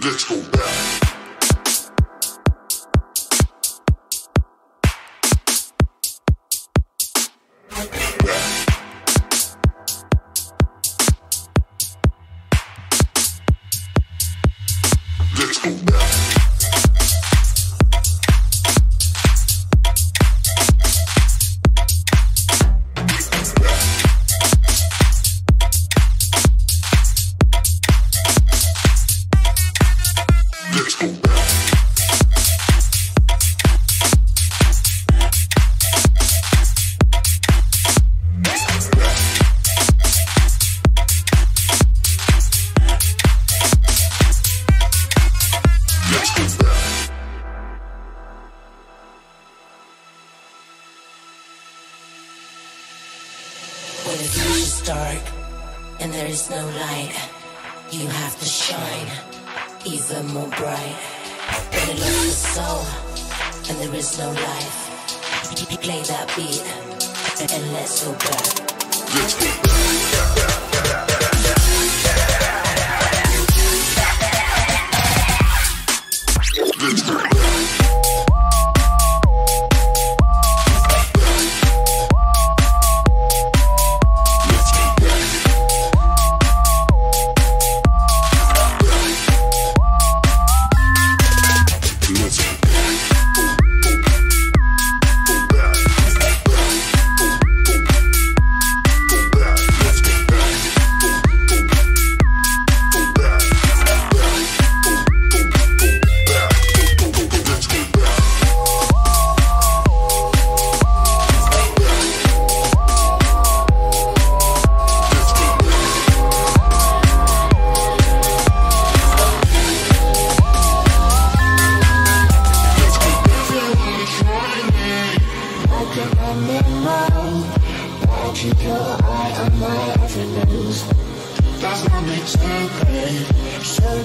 Let's go back. Is no light, you have to shine even more bright. When it lost the soul and there is no life, play that beat and let's go back.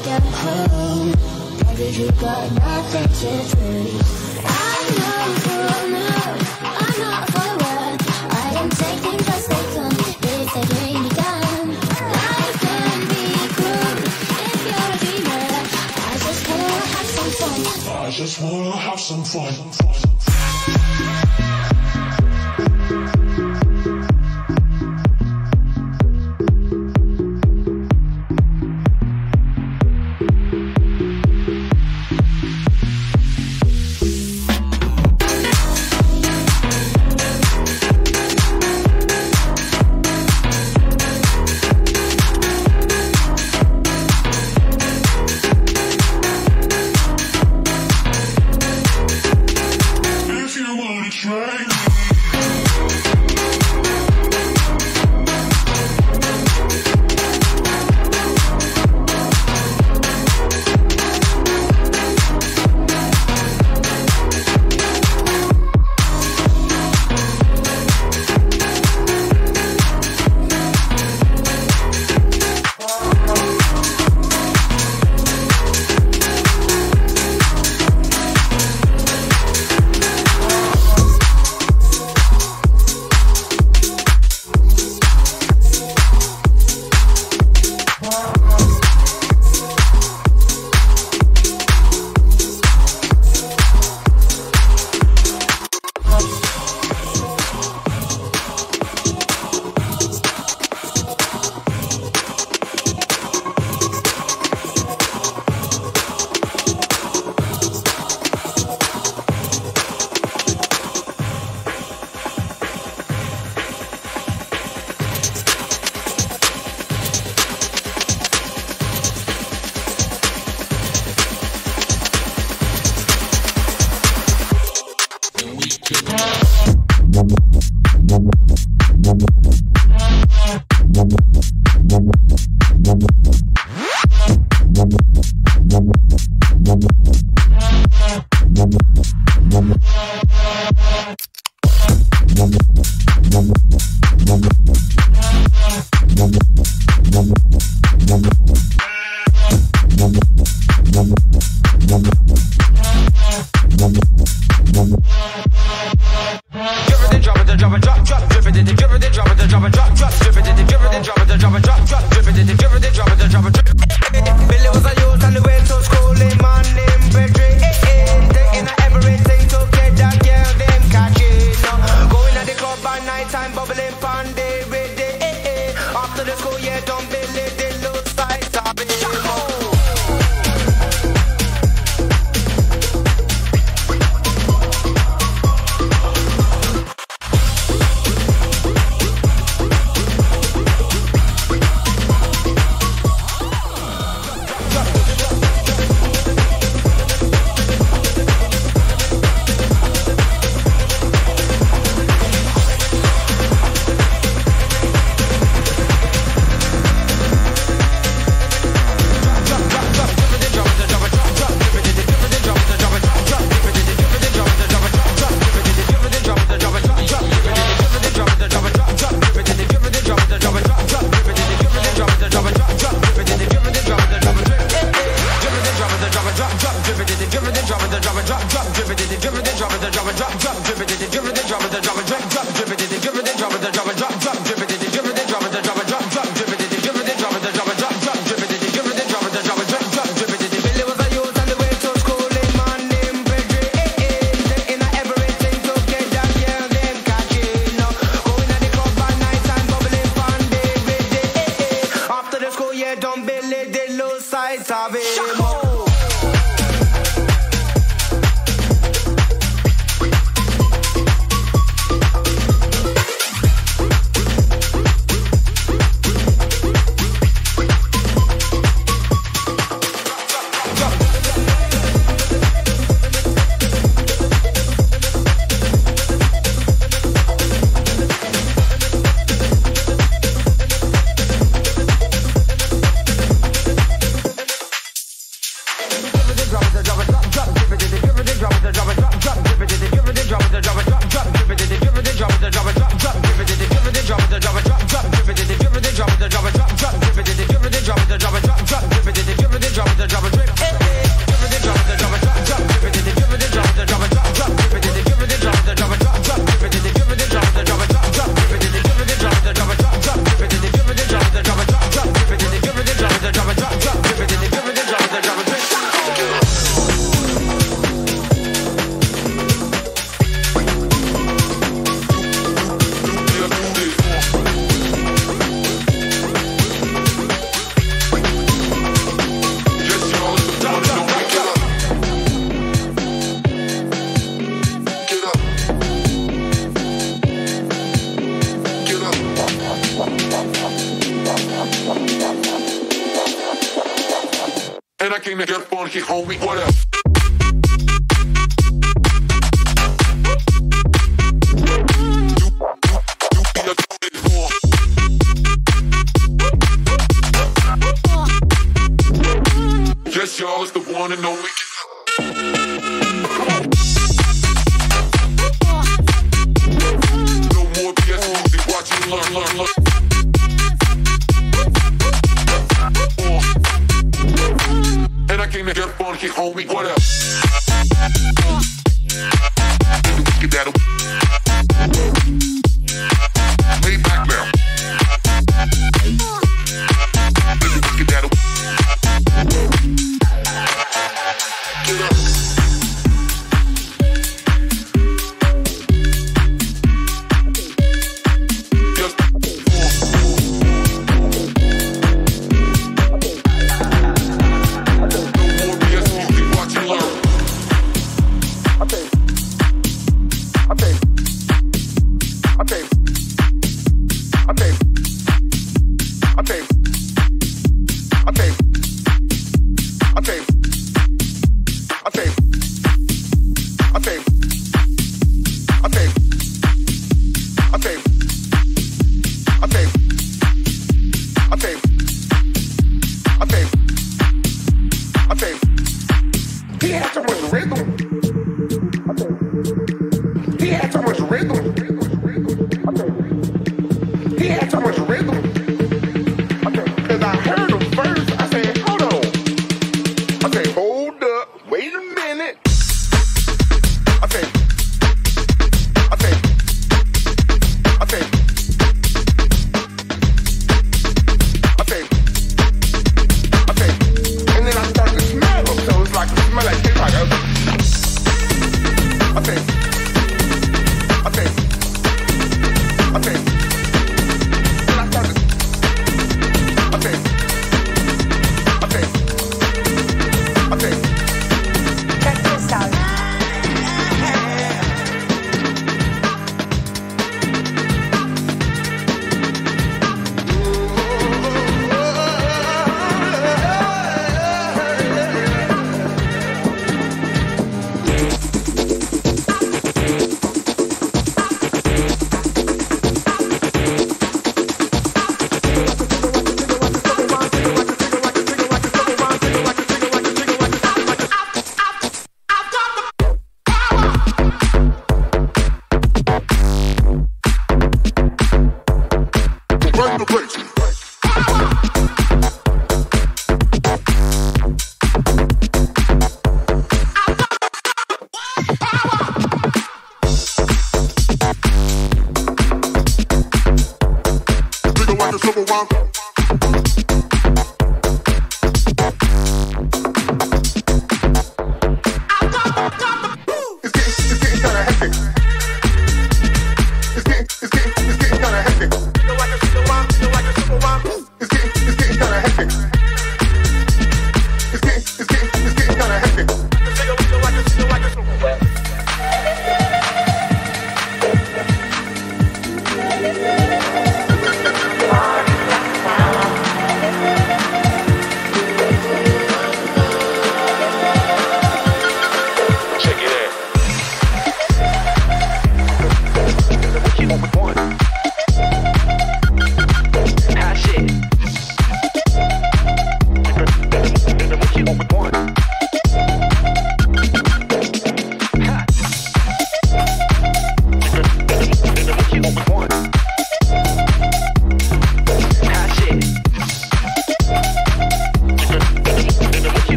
So damn cool. Baby, you got nothing to prove. I know for now. I'm not for what. I don't take things as they come. They bring me down. Life can be cruel if you're a dreamer. I just wanna have some fun. I just wanna have some fun. drop a drop, drop, Cause y'all is the one and only. No more BS music, watch and learn, learn, learn. Uh. And I came to get funky, homie, what up?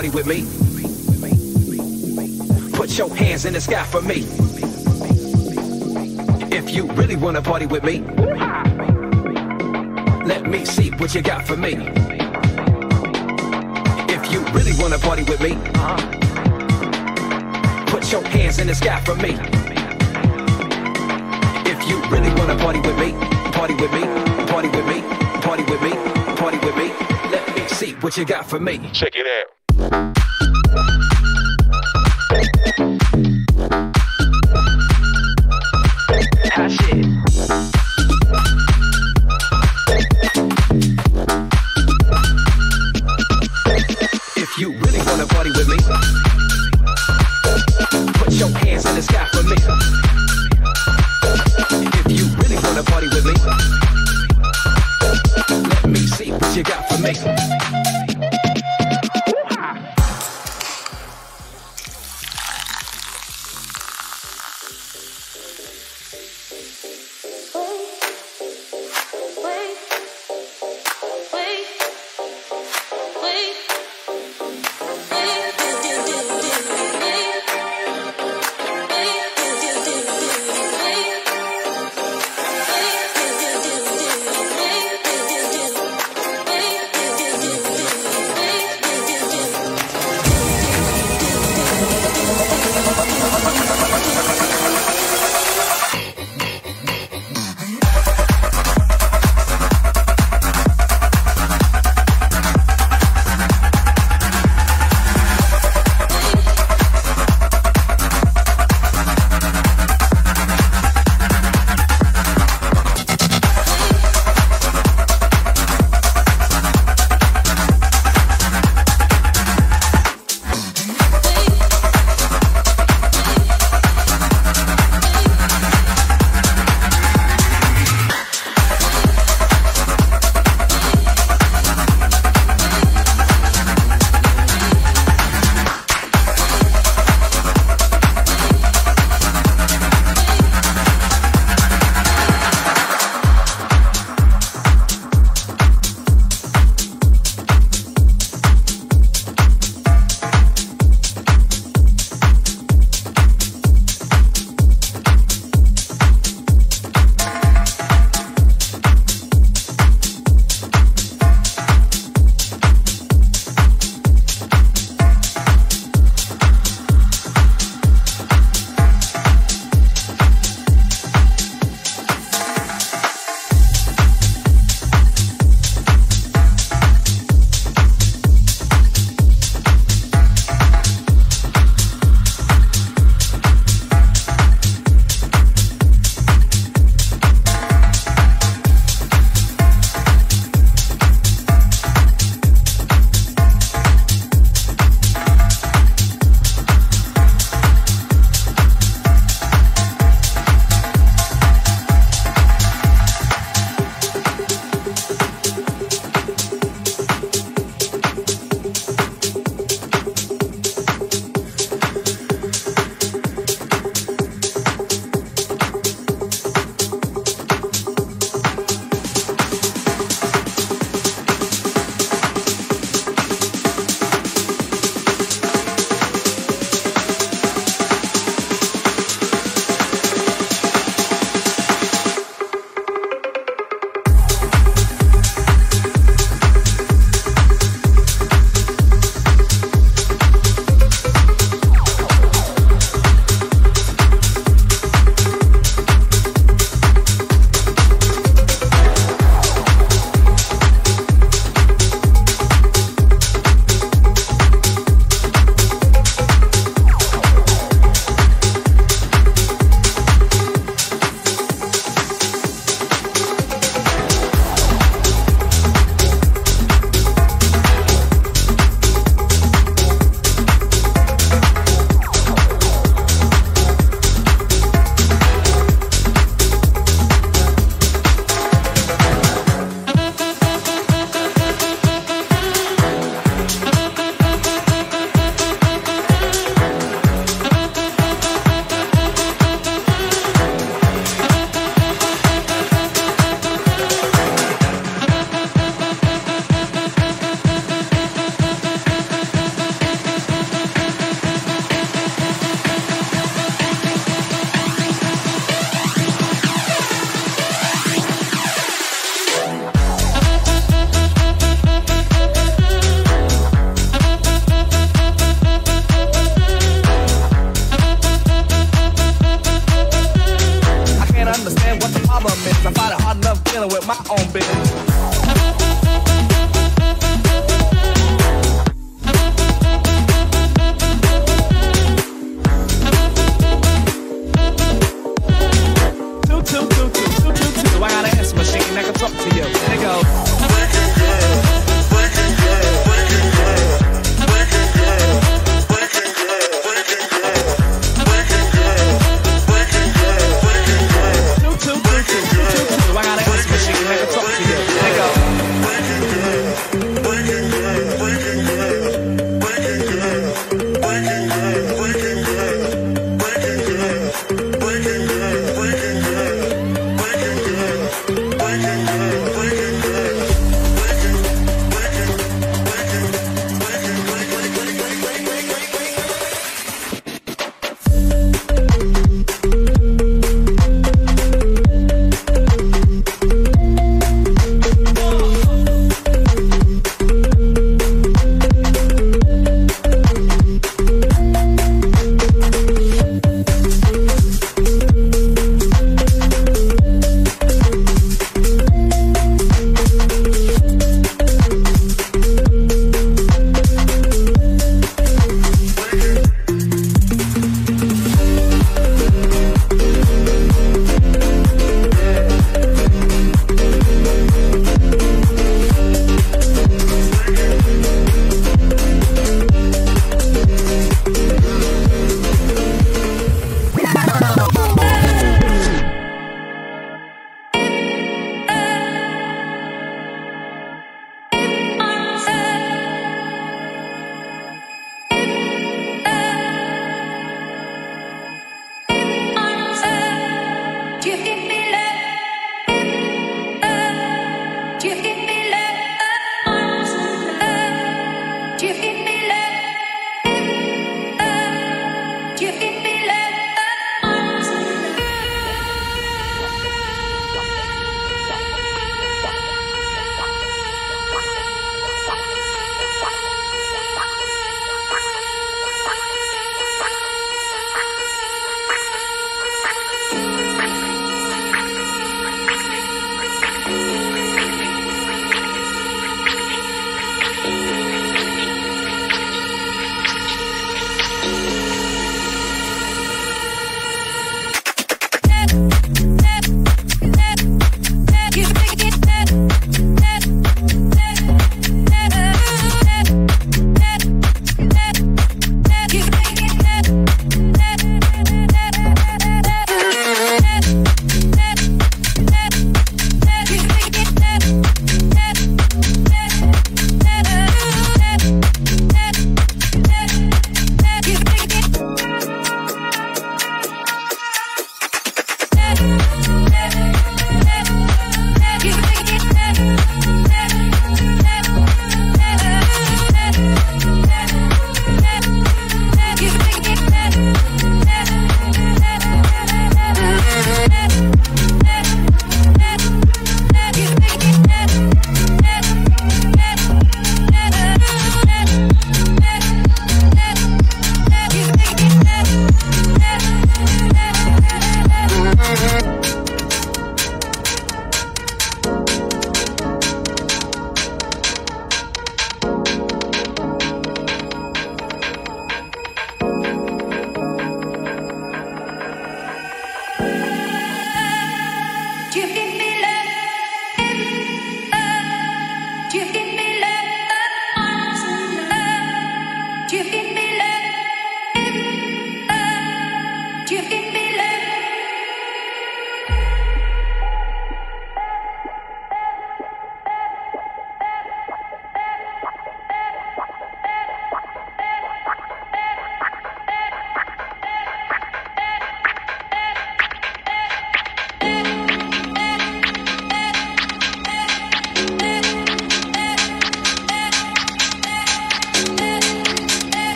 Party with me, put your hands in the sky for me. If you really wanna party with me, let me see what you got for me. If you really wanna party with me, put your hands in the sky for me. If you really wanna party with me, party with me, party with me, party with me, party with me, let me see what you got for me. Check it out.